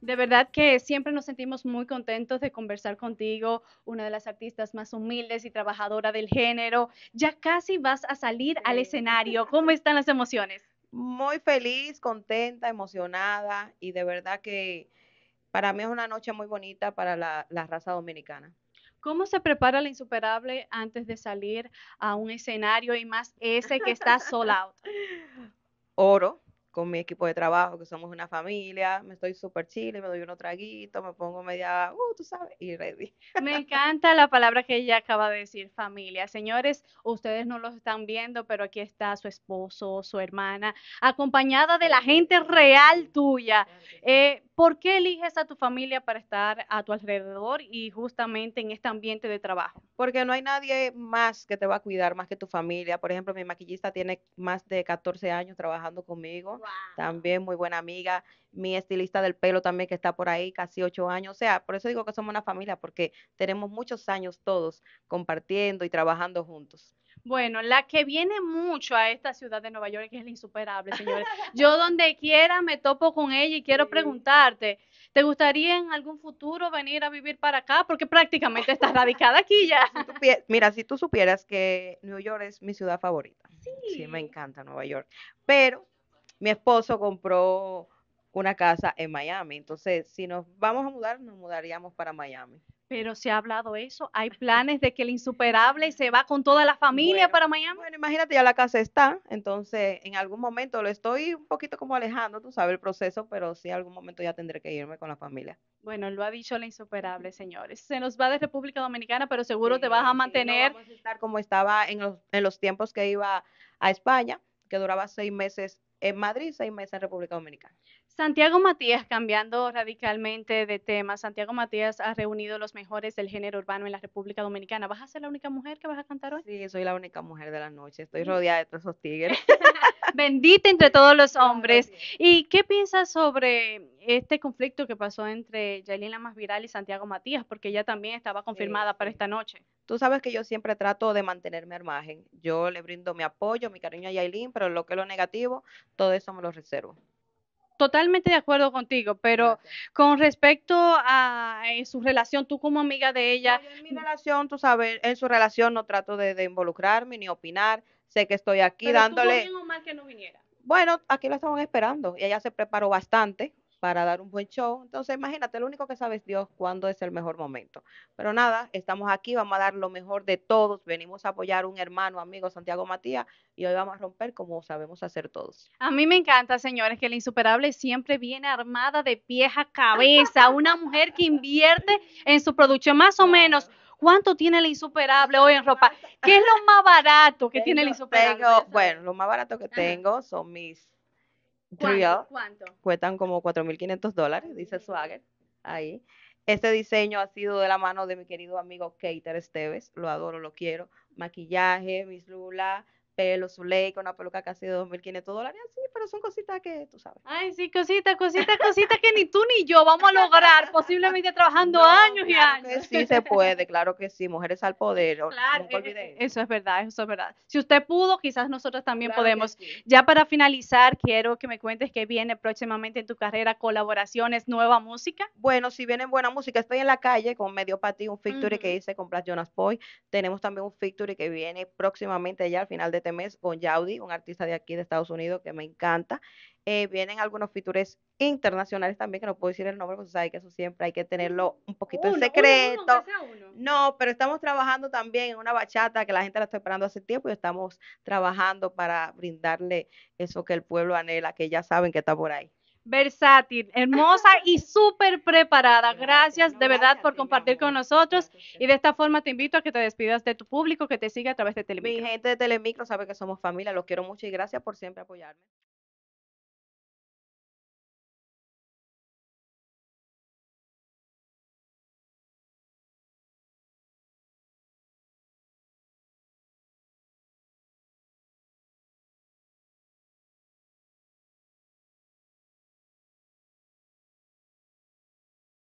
De verdad que siempre nos sentimos muy contentos de conversar contigo, una de las artistas más humildes y trabajadora del género. Ya casi vas a salir al escenario. ¿Cómo están las emociones? Muy feliz, contenta, emocionada y de verdad que para mí es una noche muy bonita para la, la raza dominicana. ¿Cómo se prepara la insuperable antes de salir a un escenario y más ese que está sold out? Oro, con mi equipo de trabajo, que somos una familia, me estoy súper chile, me doy unos traguitos, me pongo media, uh, tú sabes, y ready. Me encanta la palabra que ella acaba de decir, familia. Señores, ustedes no lo están viendo, pero aquí está su esposo, su hermana, acompañada de la gente real tuya. Eh, ¿Por qué eliges a tu familia para estar a tu alrededor y justamente en este ambiente de trabajo? Porque no hay nadie más que te va a cuidar más que tu familia. Por ejemplo, mi maquillista tiene más de 14 años trabajando conmigo, también muy buena amiga. Mi estilista del pelo también que está por ahí, casi 8 años. O sea, por eso digo que somos una familia, porque tenemos muchos años todos compartiendo y trabajando juntos. Bueno, la que viene mucho a esta ciudad de Nueva York es la insuperable, señores. Yo donde quiera me topo con ella y quiero preguntarte, ¿te gustaría en algún futuro venir a vivir para acá? Porque prácticamente estás radicada aquí ya. Mira, si tú supieras que New York es mi ciudad favorita. Sí. Sí, me encanta Nueva York. Pero mi esposo compró una casa en Miami. Entonces, si nos vamos a mudar, nos mudaríamos para Miami. Pero se ha hablado eso, hay planes de que el insuperable se va con toda la familia para Miami. Bueno, imagínate, ya la casa está, entonces en algún momento lo estoy un poquito como alejando, tú sabes el proceso, pero sí en algún momento ya tendré que irme con la familia. Bueno, lo ha dicho la insuperable, señores. Se nos va de República Dominicana, pero seguro te vas a mantener. vamos a estar como estaba en los, en los tiempos que iba a España, que duraba seis meses en Madrid, seis meses en República Dominicana. Santiago Matías, cambiando radicalmente de tema, Santiago Matías ha reunido los mejores del género urbano en la República Dominicana. ¿Vas a ser la única mujer que vas a cantar hoy? Sí, soy la única mujer de la noche. Estoy rodeada de todos esos tigres. Bendita entre todos los hombres. ¿Y qué piensas sobre este conflicto que pasó entre Yailin la más viral y Santiago Matías? Porque ella también estaba confirmada para esta noche. Tú sabes que yo siempre trato de mantenerme al margen. Yo le brindo mi apoyo, mi cariño a Yailin, pero lo que es lo negativo, todo eso me lo reservo totalmente de acuerdo contigo, pero con respecto a eh, su relación, tú como amiga de ella. en mi relación, tú sabes, en su relación no trato de, involucrarme ni opinar. Sé que estoy aquí dándole. bien o mal que no viniera? Bueno, aquí la estaban esperando y ella se preparó bastante para dar un buen show. Entonces, imagínate, lo único que sabes Dios cuándo es el mejor momento. Pero nada, estamos aquí, vamos a dar lo mejor de todos. Venimos a apoyar a un hermano, amigo, Santiago Matías, y hoy vamos a romper como sabemos hacer todos. A mí me encanta, señores, que la insuperable siempre viene armada de pies a cabeza. Una mujer que invierte en su producción, más o menos. ¿Cuánto tiene la insuperable hoy en ropa? ¿Qué es lo más barato que tiene la insuperable? bueno, lo más barato que tengo son mis ¿Cuánto? ¿Cuánto? Cuestan como 4.500 dólares, dice Swagger. Ahí. Este diseño ha sido de la mano de mi querido amigo Keiter Esteves. Lo adoro, lo quiero. Maquillaje, mis lula, pelo, su ley, con una peluca casi de 2.500 dólares, así, pero son cositas que tú sabes. Ay, sí, cositas, cositas, cositas que ni tú ni yo vamos a lograr, posiblemente trabajando años y años. sí se puede, claro que sí, mujeres al poder. Claro, eh, eso es verdad, eso es verdad. Si usted pudo, quizás nosotros también podemos. Ya para finalizar, quiero que me cuentes qué viene próximamente en tu carrera, colaboraciones, nueva música. Bueno, si viene buena música, estoy en la calle con Medio Pati, un Victory que hice con Blas Jonas Boy. Tenemos también un Victory que viene próximamente ya al final de este mes con Yaudi, un artista de aquí de Estados Unidos que me encanta. Eh, vienen algunos features internacionales también, que no puedo decir el nombre, porque sabes que eso siempre hay que tenerlo un poquito en secreto. no, pero estamos trabajando también en una bachata que la gente la está esperando hace tiempo y estamos trabajando para brindarle eso que el pueblo anhela, que ya saben que está por ahí versátil, hermosa y súper preparada. Gracias de verdad por compartir con nosotros y de esta forma te invito a que te despidas de tu público que te sigue a través de Telemicro. Mi gente de Telemicro sabe que somos familia, los quiero mucho y gracias por siempre apoyarme.